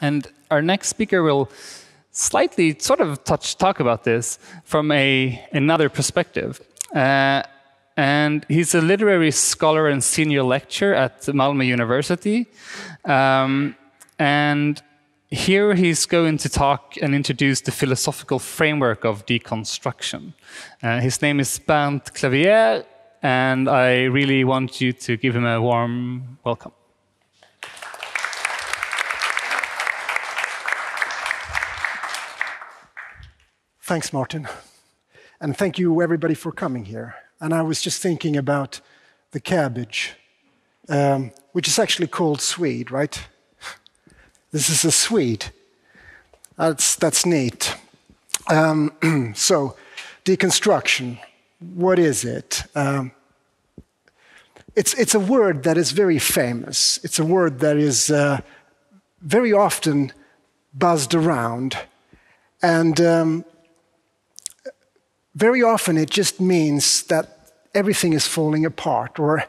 And our next speaker will slightly sort of touch talk about this from a another perspective. Uh, and he's a literary scholar and senior lecturer at Malmö University. Um, and here he's going to talk and introduce the philosophical framework of deconstruction. Uh, his name is Berndt Clavier, and I really want you to give him a warm welcome. Thanks, Martin. And thank you, everybody, for coming here. And I was just thinking about the cabbage, um, which is actually called swede, right? This is a swede. That's, that's neat. Um, so, deconstruction, what is it? Um, it's, it's a word that is very famous. It's a word that is uh, very often buzzed around. And um, very often it just means that everything is falling apart or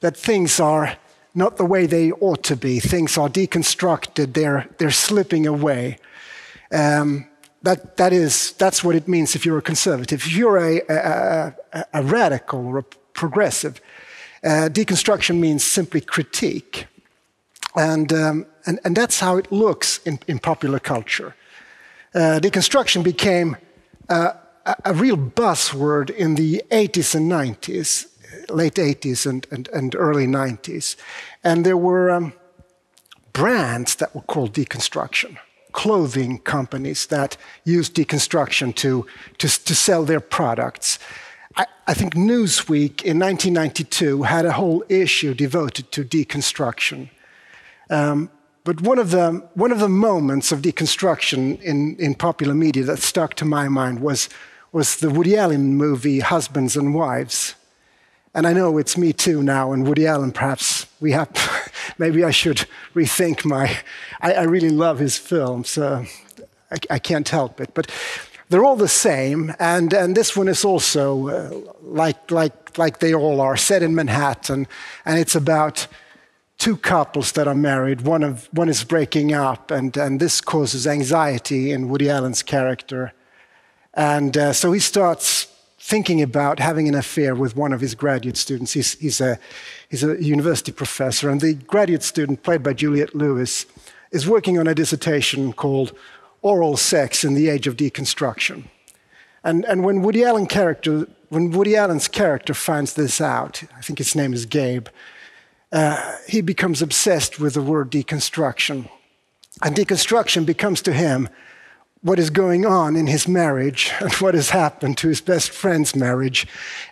that things are not the way they ought to be. Things are deconstructed, they're, they're slipping away. Um, that, that is, that's what it means if you're a conservative. If you're a, a, a, a radical or a progressive, uh, deconstruction means simply critique. And, um, and, and that's how it looks in, in popular culture. Uh, deconstruction became uh, a real buzzword in the 80s and 90s, late 80s and, and, and early 90s. And there were um, brands that were called deconstruction, clothing companies that used deconstruction to, to, to sell their products. I, I think Newsweek in 1992 had a whole issue devoted to deconstruction. Um, but one of the, one of the moments of deconstruction in, in popular media that stuck to my mind was was the Woody Allen movie Husbands and Wives. And I know it's me too now, and Woody Allen, perhaps we have, maybe I should rethink my, I, I really love his films, so I, I, can't help it. But they're all the same, and, and this one is also uh, like, like, like they all are, set in Manhattan, and it's about two couples that are married. One, of, one is breaking up, and, and this causes anxiety in Woody Allen's character. And uh, so he starts thinking about having an affair with one of his graduate students. He's, he's, a, he's a university professor, and the graduate student, played by Juliette Lewis, is working on a dissertation called Oral Sex in the Age of Deconstruction. And, and when, Woody Allen character, when Woody Allen's character finds this out, I think his name is Gabe, uh, he becomes obsessed with the word deconstruction. And deconstruction becomes to him what is going on in his marriage and what has happened to his best friend's marriage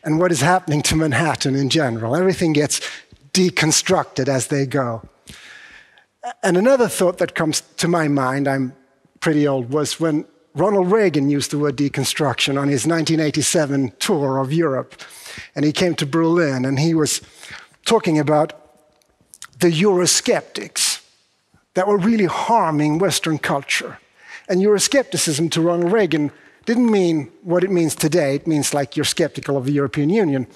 and what is happening to Manhattan in general. Everything gets deconstructed as they go. And another thought that comes to my mind, I'm pretty old, was when Ronald Reagan used the word deconstruction on his 1987 tour of Europe. And he came to Berlin and he was talking about the Eurosceptics that were really harming Western culture and Euroscepticism to Ronald Reagan didn't mean what it means today. It means like you're skeptical of the European Union.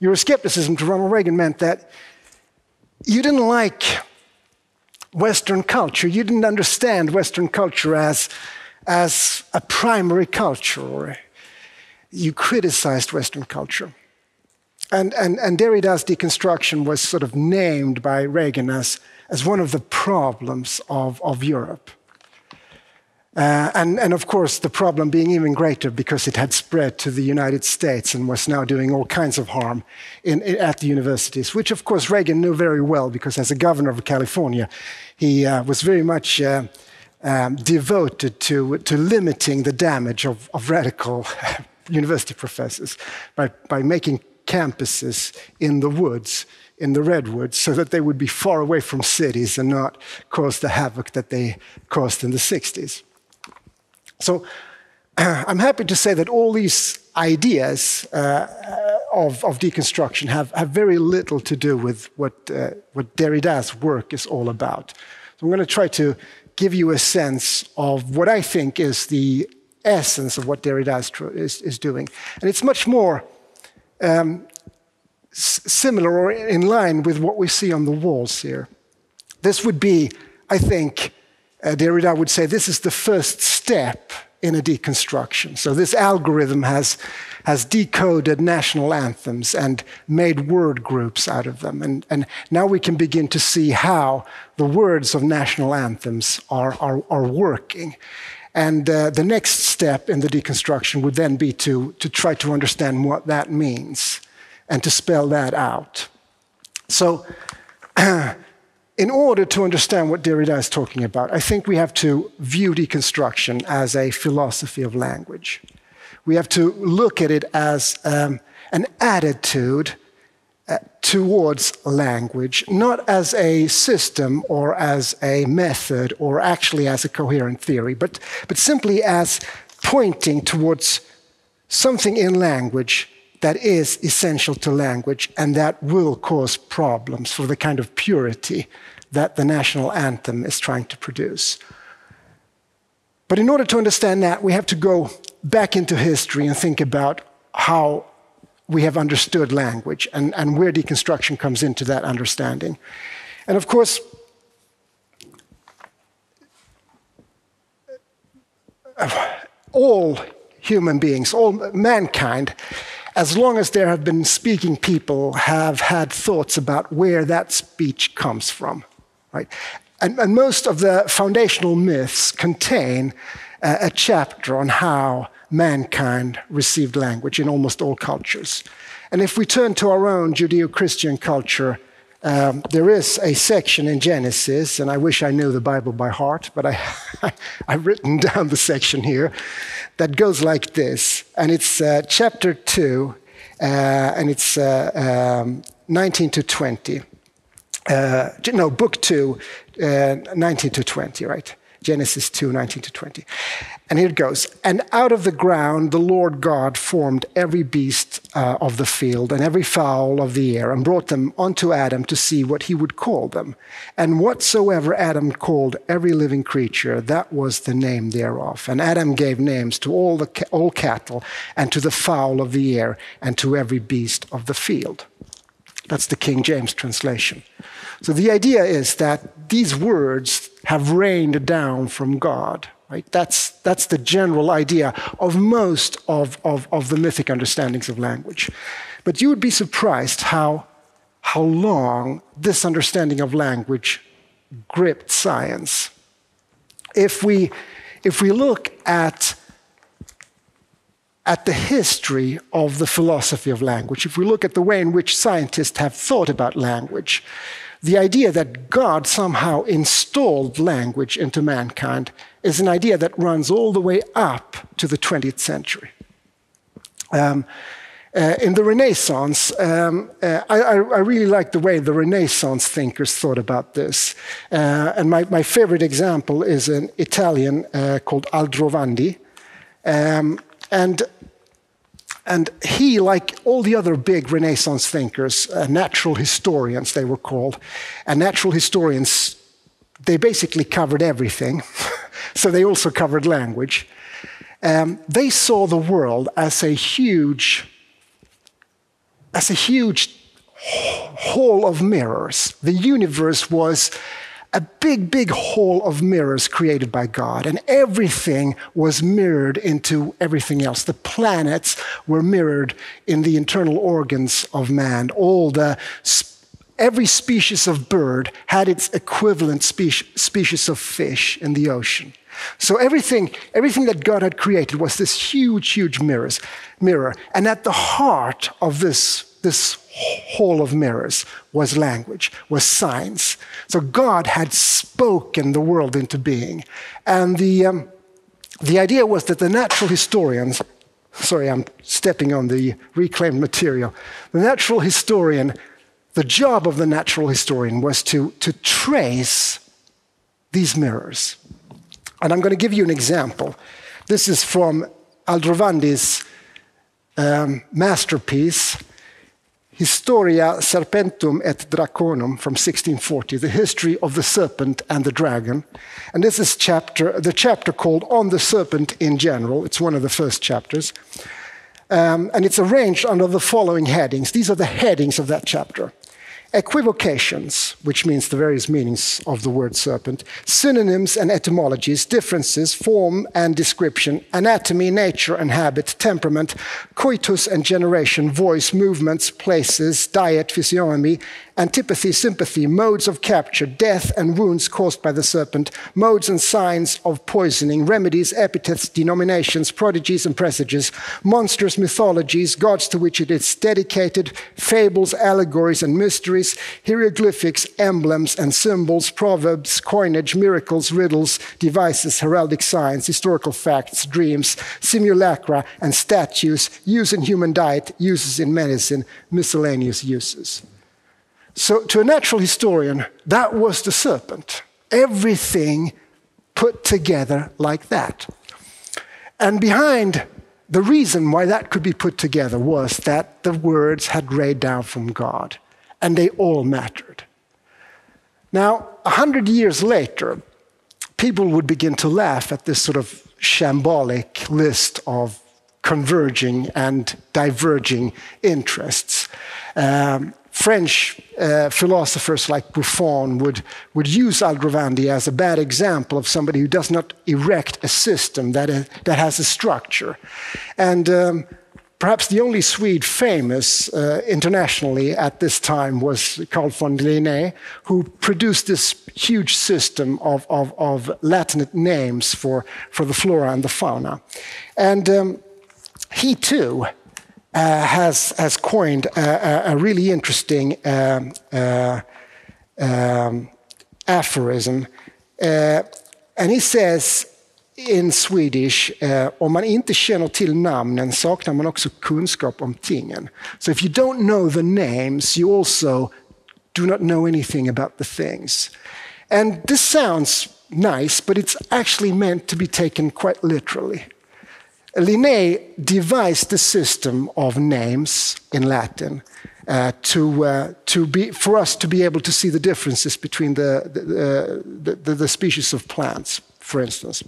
Euroscepticism to Ronald Reagan meant that you didn't like Western culture. You didn't understand Western culture as, as a primary culture, or you criticized Western culture. And, and, and Derrida's deconstruction was sort of named by Reagan as, as one of the problems of, of Europe. Uh, and, and, of course, the problem being even greater because it had spread to the United States and was now doing all kinds of harm in, in, at the universities, which, of course, Reagan knew very well because, as a governor of California, he uh, was very much uh, um, devoted to, to limiting the damage of, of radical university professors by, by making campuses in the woods in the redwoods so that they would be far away from cities and not cause the havoc that they caused in the 60s. So I'm happy to say that all these ideas uh, of, of, deconstruction have, have, very little to do with what, uh, what Derrida's work is all about. So I'm going to try to give you a sense of what I think is the essence of what Derrida is, is doing. And it's much more um, similar or in line with what we see on the walls here. This would be, I think, uh, Derrida would say this is the first step in a deconstruction. So this algorithm has, has decoded national anthems and made word groups out of them. And, and now we can begin to see how the words of national anthems are, are, are working. And uh, the next step in the deconstruction would then be to, to try to understand what that means and to spell that out. So, in order to understand what Derrida is talking about, I think we have to view deconstruction as a philosophy of language. We have to look at it as um, an attitude uh, towards language, not as a system or as a method or actually as a coherent theory, but, but simply as pointing towards something in language that is essential to language and that will cause problems for the kind of purity that the national anthem is trying to produce. But in order to understand that, we have to go back into history and think about how we have understood language and, and where deconstruction comes into that understanding. And of course, all human beings, all mankind, as long as there have been speaking people, have had thoughts about where that speech comes from. Right? And, and most of the foundational myths contain uh, a chapter on how mankind received language in almost all cultures. And if we turn to our own Judeo Christian culture, um, there is a section in Genesis, and I wish I knew the Bible by heart, but I, I've written down the section here that goes like this. And it's uh, chapter 2, uh, and it's uh, um, 19 to 20 uh, no, book 2, uh, 19 to 20, right? Genesis 2, 19 to 20. And here it goes. And out of the ground the Lord God formed every beast uh, of the field and every fowl of the air and brought them unto Adam to see what he would call them. And whatsoever Adam called every living creature, that was the name thereof. And Adam gave names to all, the, all cattle and to the fowl of the air and to every beast of the field. That's the King James translation. So the idea is that these words have rained down from God. Right? That's, that's the general idea of most of, of, of the mythic understandings of language. But you would be surprised how, how long this understanding of language gripped science. If we, if we look at at the history of the philosophy of language, if we look at the way in which scientists have thought about language, the idea that God somehow installed language into mankind is an idea that runs all the way up to the 20th century. Um, uh, in the Renaissance, um, uh, I, I, really like the way the Renaissance thinkers thought about this. Uh, and my, my, favorite example is an Italian uh, called Aldrovandi. Um, and and he, like all the other big Renaissance thinkers, uh, natural historians, they were called, and natural historians, they basically covered everything. so they also covered language. Um, they saw the world as a huge, as a huge hall of mirrors. The universe was a big, big hall of mirrors created by God, and everything was mirrored into everything else. The planets were mirrored in the internal organs of man. All the every species of bird had its equivalent species of fish in the ocean. So everything, everything that God had created was this huge, huge mirrors, mirror. And at the heart of this, this hall of mirrors was language, was science. So God had spoken the world into being. And the, um, the idea was that the natural historians, sorry, I'm stepping on the reclaimed material. The natural historian, the job of the natural historian was to, to trace these mirrors. And I'm going to give you an example. This is from Aldrovandi's um, masterpiece, Historia Serpentum et Draconum from 1640, the history of the serpent and the dragon. And this is chapter, the chapter called On the Serpent in General. It's one of the first chapters. Um, and it's arranged under the following headings. These are the headings of that chapter. Equivocations, which means the various meanings of the word serpent, synonyms and etymologies, differences, form and description, anatomy, nature and habit, temperament, coitus and generation, voice, movements, places, diet, physiognomy, antipathy, sympathy, modes of capture, death and wounds caused by the serpent, modes and signs of poisoning, remedies, epithets, denominations, prodigies and presages, monstrous mythologies, gods to which it is dedicated, fables, allegories and mysteries, hieroglyphics, emblems and symbols, proverbs, coinage, miracles, riddles, devices, heraldic signs, historical facts, dreams, simulacra and statues, use in human diet, uses in medicine, miscellaneous uses. So, to a natural historian, that was the serpent. Everything put together like that. And behind the reason why that could be put together was that the words had rained down from God, and they all mattered. Now, a hundred years later, people would begin to laugh at this sort of shambolic list of converging and diverging interests. Um, French uh, philosophers like Buffon would, would use Aldrovandi as a bad example of somebody who does not erect a system that, uh, that has a structure. And um, perhaps the only Swede famous uh, internationally at this time was Carl von Linné, who produced this huge system of, of, of Latinate names for, for the flora and the fauna. And um, he too has, has coined a, a really interesting um, uh, um, aphorism. Uh, and he says in Swedish, uh, om man inte känner till namnen saknar man också kunskap om tingen. So if you don't know the names, you also do not know anything about the things. And this sounds nice, but it's actually meant to be taken quite literally. Linné devised the system of names in Latin uh, to, uh, to be, for us to be able to see the differences between the, the, the, the, species of plants, for instance.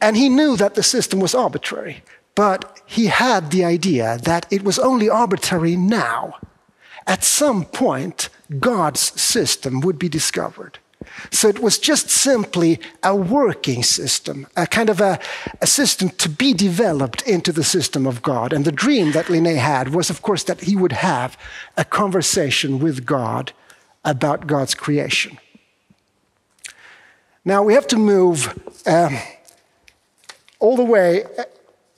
And he knew that the system was arbitrary, but he had the idea that it was only arbitrary now. At some point, God's system would be discovered. So it was just simply a working system, a kind of a, a, system to be developed into the system of God. And the dream that Linné had was, of course, that he would have a conversation with God about God's creation. Now we have to move um, all the way.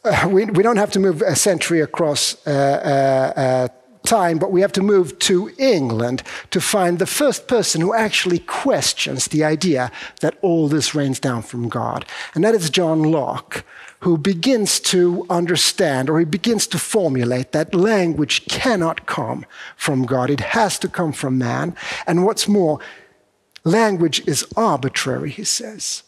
Uh, we, we, don't have to move a century across uh, uh, uh time, but we have to move to England to find the first person who actually questions the idea that all this rains down from God. And that is John Locke, who begins to understand or he begins to formulate that language cannot come from God, it has to come from man. And what's more, language is arbitrary, he says.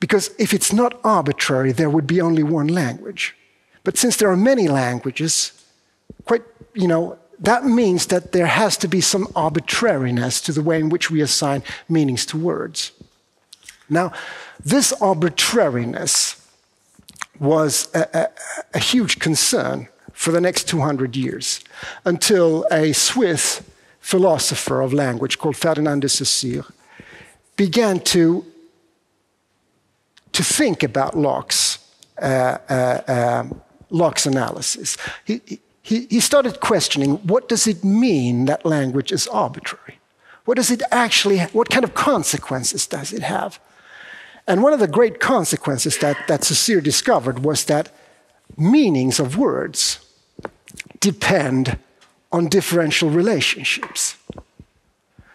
Because if it's not arbitrary, there would be only one language. But since there are many languages, quite, you know, that means that there has to be some arbitrariness to the way in which we assign meanings to words. Now, this arbitrariness was a, a, a huge concern for the next 200 years until a Swiss philosopher of language called Ferdinand de Saussure began to, to think about Locke's, uh, uh, um, Locke's analysis. He, he, he started questioning what does it mean that language is arbitrary? What does it actually, what kind of consequences does it have? And one of the great consequences that, that Saussure discovered was that meanings of words depend on differential relationships.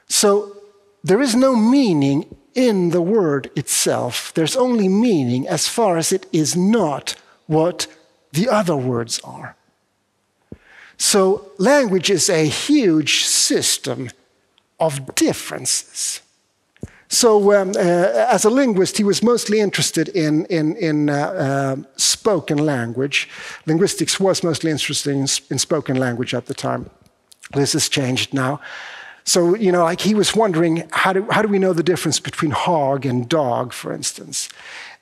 So there is no meaning in the word itself. There's only meaning as far as it is not what the other words are. So, language is a huge system of differences. So, um, uh, as a linguist, he was mostly interested in, in, in uh, uh, spoken language. Linguistics was mostly interested in, in, spoken language at the time. This has changed now. So, you know, like he was wondering how do, how do we know the difference between hog and dog, for instance?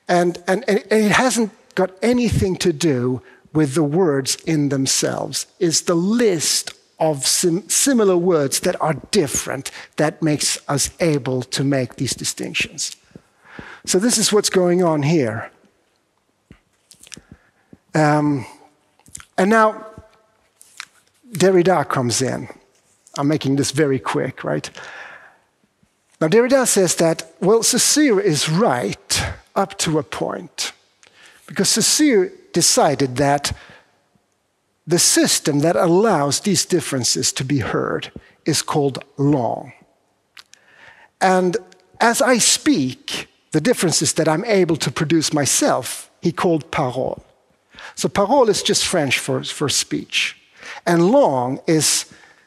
And, and, and it hasn't got anything to do with the words in themselves is the list of sim similar words that are different that makes us able to make these distinctions. So this is what's going on here. Um, and now Derrida comes in. I'm making this very quick, right? Now, Derrida says that, well, Saussure is right up to a point. Because Saussure decided that the system that allows these differences to be heard is called langue. And as I speak, the differences that I'm able to produce myself, he called parole. So parole is just French for, for speech. And langue is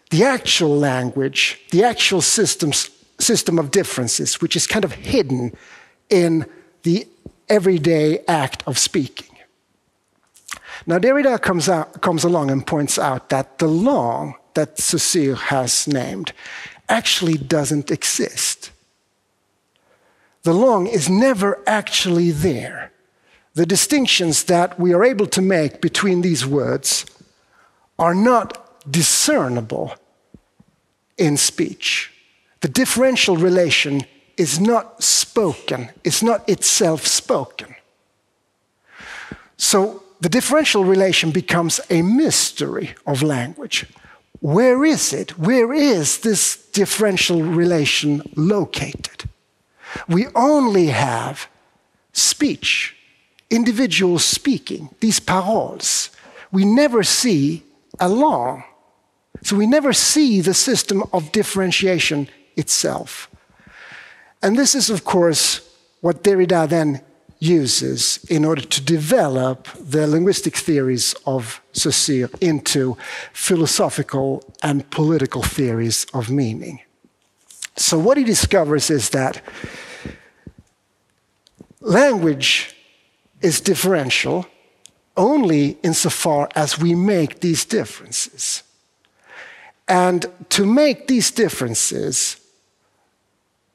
the actual language, the actual systems, system of differences, which is kind of hidden in the everyday act of speaking. Now, Derrida comes, out, comes along and points out that the langue that Saussure has named actually doesn't exist. The langue is never actually there. The distinctions that we are able to make between these words are not discernible in speech. The differential relation is not spoken, it's not itself spoken. So the differential relation becomes a mystery of language. Where is it? Where is this differential relation located? We only have speech, individuals speaking, these paroles. We never see a langue. So we never see the system of differentiation itself. And this is, of course, what Derrida then uses in order to develop the linguistic theories of Saussure into philosophical and political theories of meaning. So, what he discovers is that language is differential only insofar as we make these differences. And to make these differences,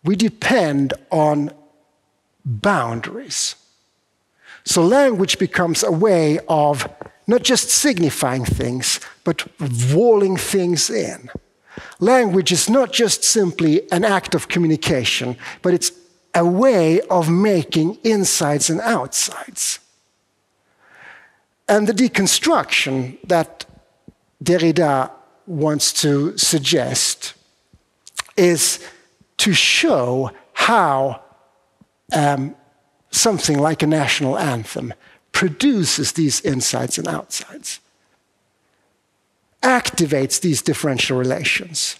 we depend on boundaries. So language becomes a way of not just signifying things, but walling things in. Language is not just simply an act of communication, but it's a way of making insides and outsides. And the deconstruction that Derrida wants to suggest is to show how um, something like a national anthem produces these insides and outsides, activates these differential relations.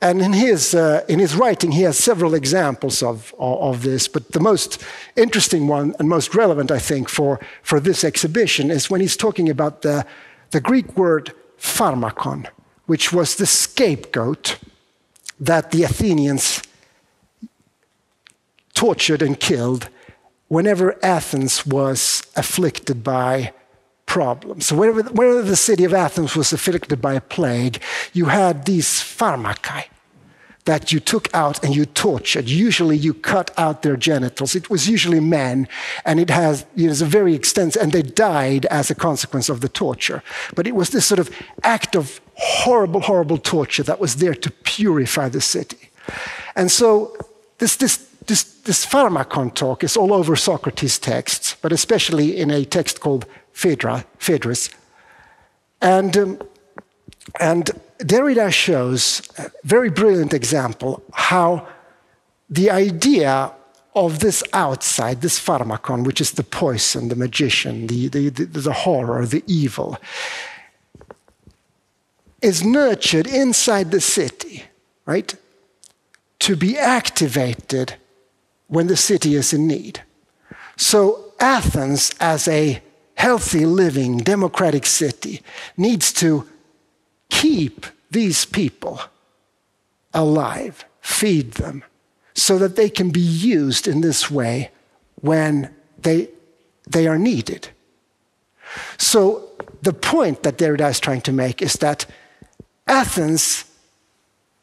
And in his, uh, in his writing, he has several examples of, of, this, but the most interesting one and most relevant, I think, for, for this exhibition is when he's talking about the, the Greek word pharmakon, which was the scapegoat that the Athenians tortured and killed whenever Athens was afflicted by problems. So whenever, whenever the city of Athens was afflicted by a plague, you had these pharmakai that you took out and you tortured. Usually you cut out their genitals. It was usually men, and it has it was a very extensive, and they died as a consequence of the torture. But it was this sort of act of horrible, horrible torture that was there to purify the city. And so this, this this, this pharmakon talk is all over Socrates' texts, but especially in a text called Phaedra, Phaedrus. And, um, and Derrida shows a very brilliant example how the idea of this outside, this pharmakon, which is the poison, the magician, the, the, the, the horror, the evil, is nurtured inside the city, right? To be activated when the city is in need. So, Athens, as a healthy, living, democratic city, needs to keep these people alive, feed them, so that they can be used in this way when they, they are needed. So, the point that Derrida is trying to make is that Athens,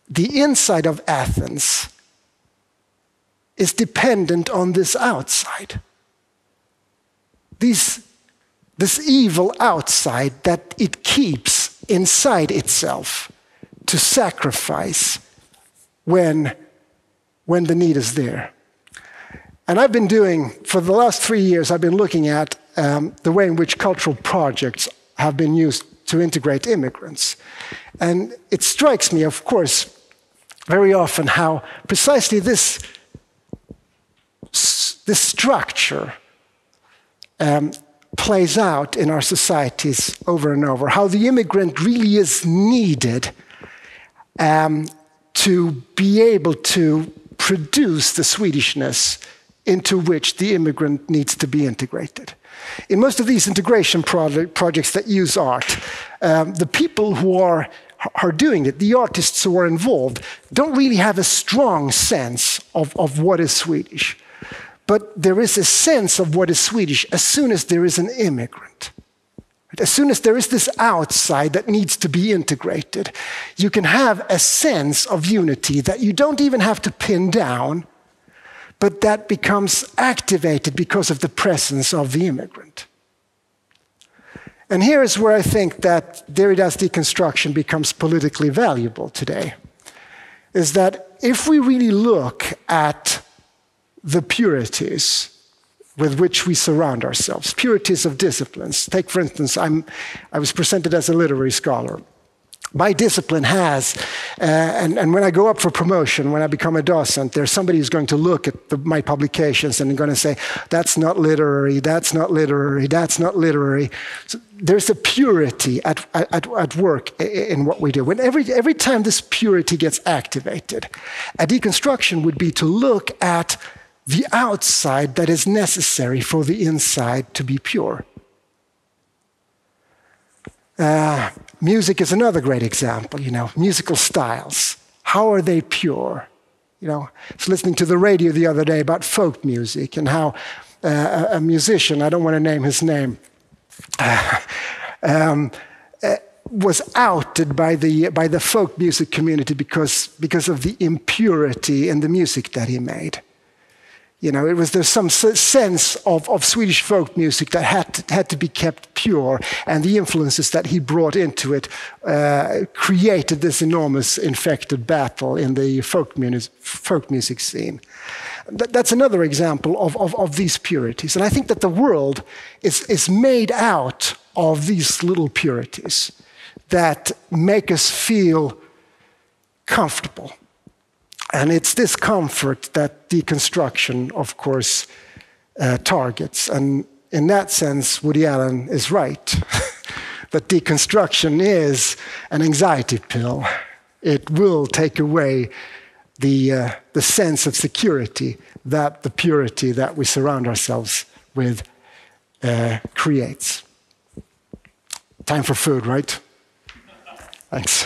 the inside of Athens, is dependent on this outside. This, this evil outside that it keeps inside itself to sacrifice when, when the need is there. And I've been doing, for the last three years, I've been looking at um, the way in which cultural projects have been used to integrate immigrants. And it strikes me, of course, very often how precisely this, this structure um, plays out in our societies over and over, how the immigrant really is needed um, to be able to produce the Swedishness into which the immigrant needs to be integrated. In most of these integration project, projects that use art, um, the people who are, are doing it, the artists who are involved, don't really have a strong sense of, of what is Swedish. But there is a sense of what is Swedish as soon as there is an immigrant. As soon as there is this outside that needs to be integrated, you can have a sense of unity that you don't even have to pin down, but that becomes activated because of the presence of the immigrant. And here is where I think that Derrida's deconstruction becomes politically valuable today. Is that if we really look at the purities with which we surround ourselves, purities of disciplines. Take, for instance, I'm, I was presented as a literary scholar. My discipline has, uh, and, and when I go up for promotion, when I become a docent, there's somebody who's going to look at the, my publications and going to say, that's not literary, that's not literary, that's not literary. So there's a purity at, at, at work in what we do. When every, every time this purity gets activated, a deconstruction would be to look at the outside that is necessary for the inside to be pure. Uh, music is another great example, you know, musical styles. How are they pure? You know, I was listening to the radio the other day about folk music and how uh, a musician, I don't want to name his name, uh, um, uh, was outed by the, by the folk music community because, because of the impurity in the music that he made. You know, it was there's some sense of, of Swedish folk music that had to, had to be kept pure, and the influences that he brought into it uh, created this enormous infected battle in the folk, music, folk music scene. That, that's another example of, of, of these purities. And I think that the world is, is made out of these little purities that make us feel comfortable and it's this comfort that deconstruction, of course, uh, targets. And in that sense, Woody Allen is right that deconstruction is an anxiety pill. It will take away the, uh, the sense of security that the purity that we surround ourselves with uh, creates. Time for food, right? Thanks.